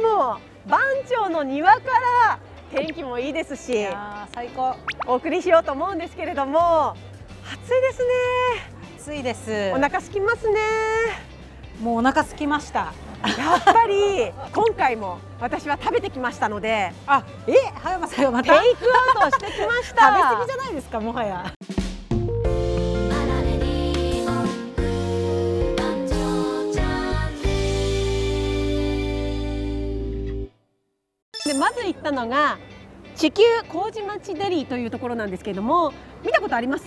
も番長の庭から天気もいいですし最高。お送りしようと思うんですけれども暑いですね。暑いです。お腹空きますね。もうお腹空きました。やっぱり今回も私は食べてきましたのであえ葉山さんがまた？テイクアウトしてきました。食べ過ぎじゃないですかもはやでまず行ったのが地球麹町デリーというところなんですけれども見たことあります？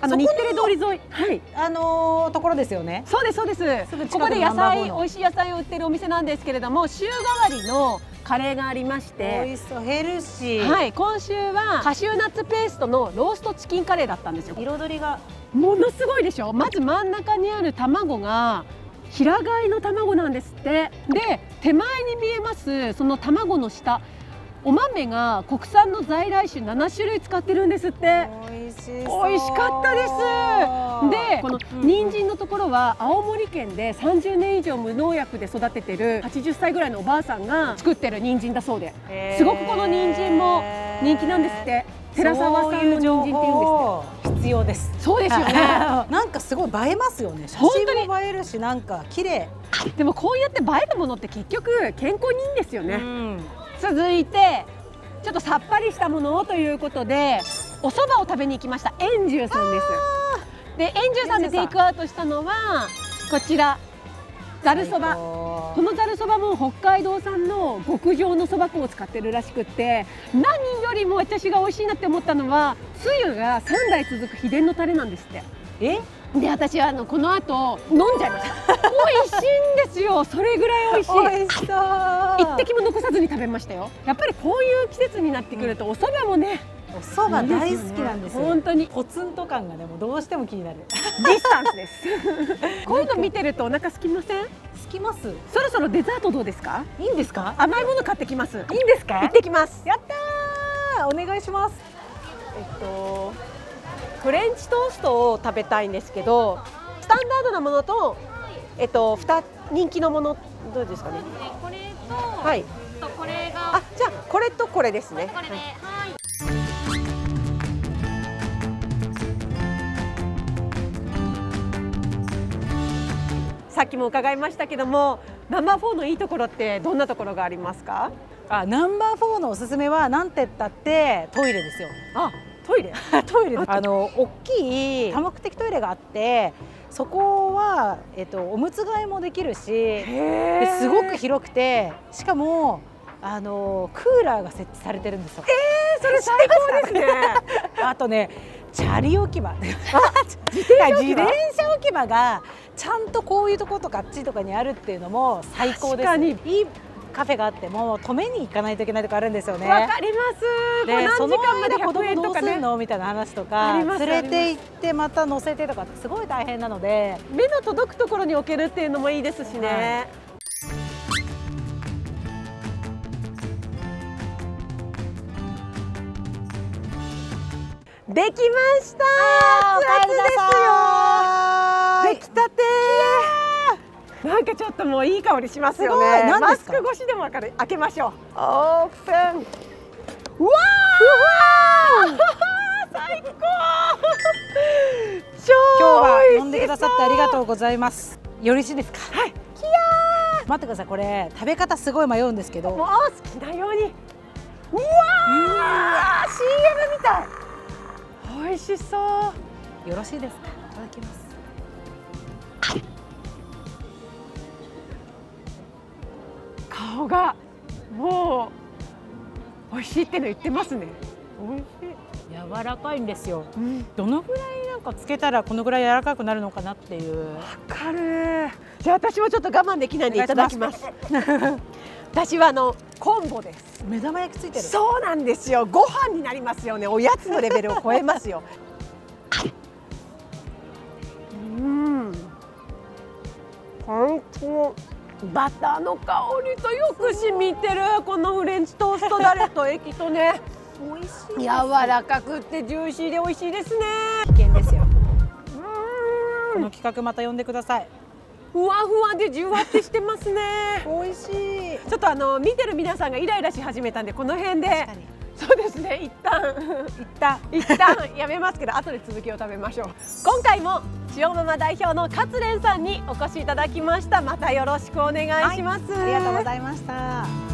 あの日テレ通り沿い。はい。あのー、ところですよね。そうですそうです。すぐここで野菜美味しい野菜を売ってるお店なんですけれども週替わりのカレーがありまして美味しそう。ヘルシー。はい。今週はカシューナッツペーストのローストチキンカレーだったんですよ。彩りが。ものすごいでしょ？まず真ん中にある卵が平飼いの卵なんですって。で手前に見えますその卵の下お豆が国産の在来種7種類使ってるんですって。美味しかったです。でこの人参のところは青森県で30年以上無農薬で育ててる80歳ぐらいのおばあさんが作ってる人参だそうで。すごくこの人参も人気なんですって。寺澤さんの人参って言うんです必要です。そうですよね。なんかすごい映えますよね。写真も映えるしなんか綺麗。でもこうやって映えるものって結局健康にいいんですよね、うん。続いてちょっとさっぱりしたものをということでお蕎麦を食べに行きました。円十さんです。で円十さんでテイクアウトしたのはこちらざるそば。このざるそばも北海道産の極上のそば粉を使ってるらしくって何よりも私が美味しいなって思ったのはつゆが3代続く秘伝のタレなんですってえ？で私はあのこの後飲んじゃいました。美味しいんですよ。それぐらい美味しい。美味しそう。一滴も残さずに食べましたよ。やっぱりこういう季節になってくると、お蕎麦もねお蕎麦大好きなんですよ、ね、本当に。ポツンと感がねもうどうしても気になる。ディスタンスです。こういうの見てるとお腹空きません？空きます。そろそろデザートどうですか？いいんですか？甘いもの買ってきます。いいんですか？行ってきます。やったお願いします。えっとフレンチトーストを食べたいんですけどスタンダードなものとえっと二人気のものどうですかね？これとはい。とこれがあじゃあこれとこれですね。これではい。さっきも伺いましたけどもナンバー4のいいところってどんなところがありますか？あナンバー4のおすすめはなんて言ったってトイレですよ。あトイレ。トイレあの大きい多目的トイレがあってそこは、えっと、おむつ替えもできるしですごく広くてしかもあのクーラーが設置されてるんですよ。えー、それ最高ですね。あとねチャリ 置き場。自転車置き場。がちゃんとこういうとことかあっちとかにあるっていうのも最高です、ね、いいカフェがあっても止めに行かないといけないとかあるんですよね。わかります。でその間で子供どうすんのみたいな話とか連れて行ってまた乗せてとかすごい大変なので。目の届くところに置けるっていうのもいいですしね。はいできました。熱々ですよ。できたてなんかちょっともういい香りしますよね。マスク越しでもわかる。開けましょう。オープン。うわー！最高！超今日は飲んでくださってありがとうございます。よろしいですか？はい。キヤ待ってください。これ食べ方すごい迷うんですけど。もう好きなように。うわー！CM みたい。美味しそう。よろしいですか？いただきます顔がもう美味しいっての言ってますね。美味しい。柔らかいんですよ、うん、どのぐらいなんかつけたらこのぐらい柔らかくなるのかなっていう。わかる。じゃあ私もちょっと我慢できないんでいただきます。私はあのコンボです。目玉焼きついてる。そうなんですよ。ご飯になりますよね。おやつのレベルを超えますよ。うん。本当バターの香りとよく染みてるこのフレンチトーストだれと液とね。美味しい柔らかくてジューシーで美味しいですね。危険ですよ。この企画また呼んでください。ふわふわでじゅわってしてますね。美味しい。ちょっとあの見てる皆さんがイライラし始めたんでこの辺でそうですね。一旦。一旦。一旦。やめますけど後で続きを食べましょう。今回も塩ママ代表の勝連さんにお越しいただきました。またよろしくお願いします、はい、ありがとうございました